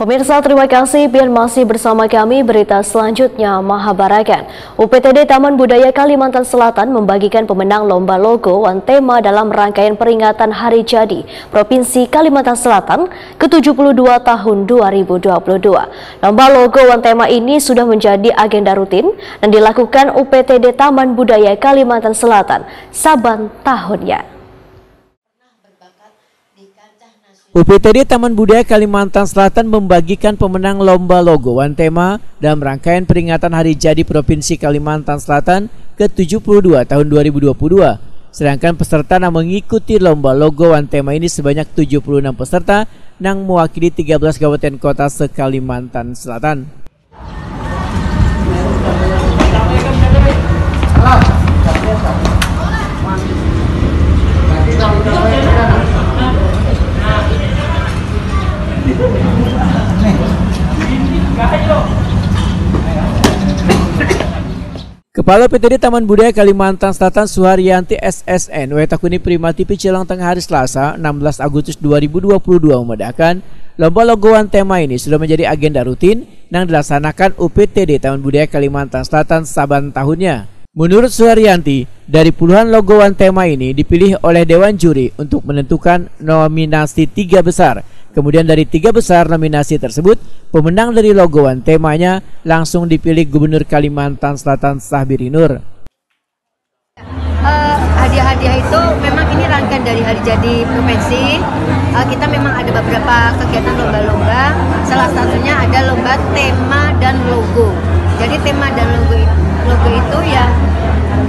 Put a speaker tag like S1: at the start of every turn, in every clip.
S1: Pemirsa terima kasih biar masih bersama kami berita selanjutnya Mahabarakan. UPTD Taman Budaya Kalimantan Selatan membagikan pemenang lomba logo wan tema dalam rangkaian peringatan Hari Jadi Provinsi Kalimantan Selatan ke-72 tahun 2022. Lomba logo wan tema ini sudah menjadi agenda rutin dan dilakukan UPTD Taman Budaya Kalimantan Selatan saban tahunnya.
S2: UPTD Taman Budaya Kalimantan Selatan membagikan pemenang lomba logo One Tema dalam rangkaian peringatan Hari Jadi Provinsi Kalimantan Selatan ke-72 tahun 2022. Sedangkan peserta yang mengikuti lomba logo One Tema ini sebanyak 76 peserta yang mewakili 13 kabupaten kota se-Kalimantan Selatan. Kepala PTD Taman Budaya Kalimantan Selatan Suharyanti SSN Wetakuni Prima TV Cilang Tengah hari Selasa 16 Agustus 2022 membedakan lomba logoan tema ini sudah menjadi agenda rutin yang dilaksanakan UPTD Taman Budaya Kalimantan Selatan saban tahunnya. Menurut Suharyanti, dari puluhan logoan tema ini dipilih oleh Dewan Juri untuk menentukan nominasi tiga besar Kemudian dari tiga besar nominasi tersebut, pemenang dari logoan temanya langsung dipilih Gubernur Kalimantan Selatan Sahbiri Nur.
S3: Hadiah-hadiah itu memang ini rangkaian dari hari jadi provinsi. Uh, kita memang ada beberapa kegiatan lomba-lomba. Salah satunya ada lomba tema dan logo. Jadi tema dan logo logo itu ya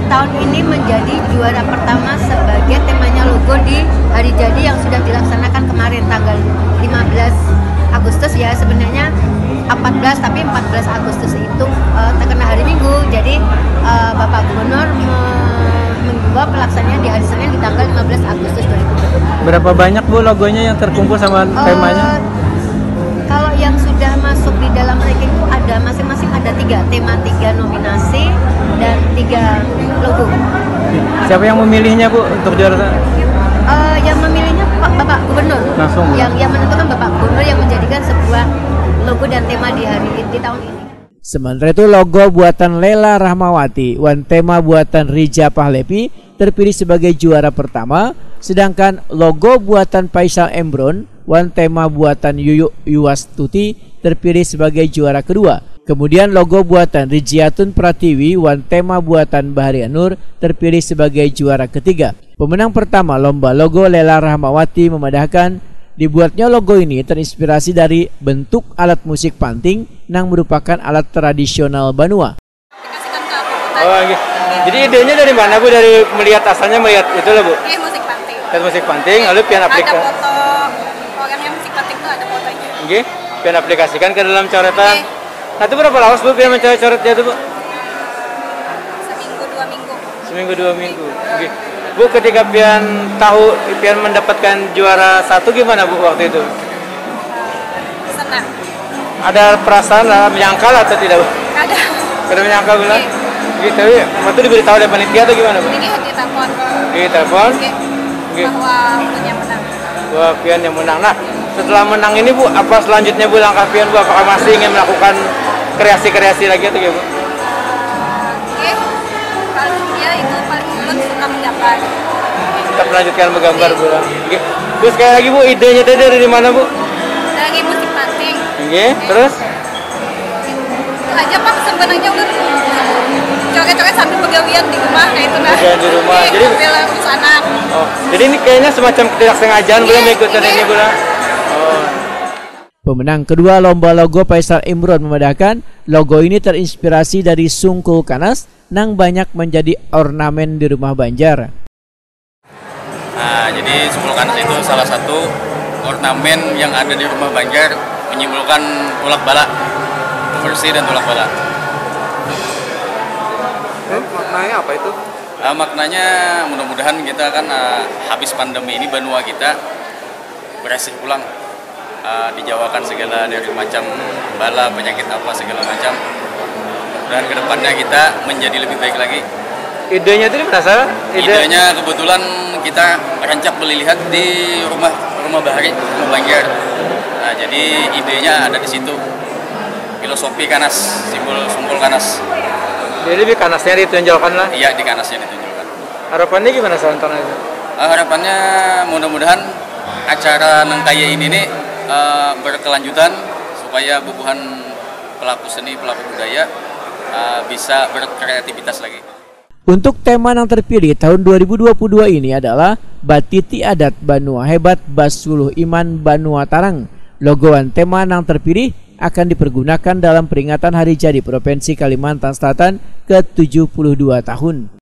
S3: tahun ini menjadi juara pertama sebagai temanya logo di hari jadi yang sudah dilaksanakan kemarin tanggal 15 Agustus ya sebenarnya 14 tapi 14 Agustus itu uh, terkena hari Minggu jadi uh, Bapak Gubernur mengubah pelaksananya di hari Senin di tanggal 15 Agustus 2020.
S2: Berapa banyak Bu logonya yang terkumpul sama uh, temanya?
S3: Kalau yang sudah masuk di dalam ranking itu ada masing-masing ada tiga tema, tiga nominasi dan tiga logo.
S2: Siapa yang memilihnya Bu untuk juara?
S3: Uh, yang memilihnya Pak Bapak Gubernur.
S2: Langsung.
S3: Yang yang menentukan Bapak Gubernur yang menjadikan sebuah logo dan tema di hari di tahun ini.
S2: Sementara itu logo buatan Lela Rahmawati, wan tema buatan Rija Pahlepi terpilih sebagai juara pertama, sedangkan logo buatan Faisal Embron, wan tema buatan Yuyuk Yuwastuti terpilih sebagai juara kedua. Kemudian logo buatan Rijiatun Pratiwi Wan tema buatan Bahari Anur terpilih sebagai juara ketiga. Pemenang pertama lomba logo Lela Rahmawati memadahkan dibuatnya logo ini terinspirasi dari bentuk alat musik panting yang merupakan alat tradisional Banua.
S4: Oh, gitu. Jadi idenya dari mana Bu? Dari melihat asalnya melihat itu loh Bu?
S5: Iya musik panting.
S4: Lihat musik panting, lalu pian aplikasi.
S5: Ada foto orangnya musik panting itu ada fotonya.
S4: Oke, pian aplikasikan ke dalam coretan. Okay Nah itu berapa lawas bu biar mencari coretnya itu bu?
S5: Seminggu dua minggu.
S4: Seminggu dua minggu. Oke. Bu ketika pian tahu pian mendapatkan juara satu gimana bu waktu itu?
S5: Senang.
S4: Ada perasaan lah menyangkal atau tidak bu?
S5: Ada.
S4: Ada menyangkal bu? Iya. Gitu ya. Waktu diberitahu oleh panitia atau gimana bu?
S5: Ini di telepon.
S4: Di telepon?
S5: Oke. Bahwa pian yang menang.
S4: Bahwa pian yang menang. Nah setelah menang ini bu apa selanjutnya bu langkah pian bu apakah masih ingin melakukan kreasi-kreasi lagi atau gimana?
S5: Oke, paling dia itu paling belum suka menggambar.
S4: Tetap melanjutkan menggambar bu. Oke. Bu sekali lagi bu idenya tadi dari mana bu?
S5: Dari musik panting.
S4: Oke, terus?
S5: Itu aja pak sebenarnya udah coret-coret sambil pegawian di rumah nah itu kan.
S4: Pegawian di rumah.
S5: Jadi, jadi urus anak.
S4: Oh, jadi ini kayaknya semacam ketidaksengajaan belum ikut ini bu Oh.
S2: Pemenang kedua lomba logo Faisal Imron membedakan logo ini terinspirasi dari sungkul kanas nang banyak menjadi ornamen di rumah Banjar.
S6: Nah, jadi sungkul kanas itu salah satu ornamen yang ada di rumah Banjar menyimbolkan tulak bala, bersih dan tulak bala.
S4: Eh, maknanya apa itu?
S6: Uh, maknanya mudah-mudahan kita kan uh, habis pandemi ini benua kita berhasil pulang uh, dijauhkan segala dari macam bala penyakit apa segala macam dan ke depannya kita menjadi lebih baik lagi
S4: idenya itu berasal
S6: ide... idenya kebetulan kita rancak beli lihat di rumah rumah Bahari rumah Banjar nah, Jadi idenya ada di situ. Filosofi kanas, simbol sumpul kanas.
S4: Jadi lebih kanasnya ditonjolkan lah.
S6: Iya di kanasnya ditunjukkan.
S4: Harapannya gimana Santana itu?
S6: Eh, harapannya mudah-mudahan acara Nengkaya ini nih eh, berkelanjutan supaya bubuhan pelaku seni, pelaku budaya eh, bisa berkreativitas lagi.
S2: Untuk tema yang terpilih tahun 2022 ini adalah Batiti Adat Banua Hebat Basuluh Iman Banua Tarang. Logoan tema yang terpilih akan dipergunakan dalam peringatan Hari Jadi Provinsi Kalimantan Selatan ke-72 tahun.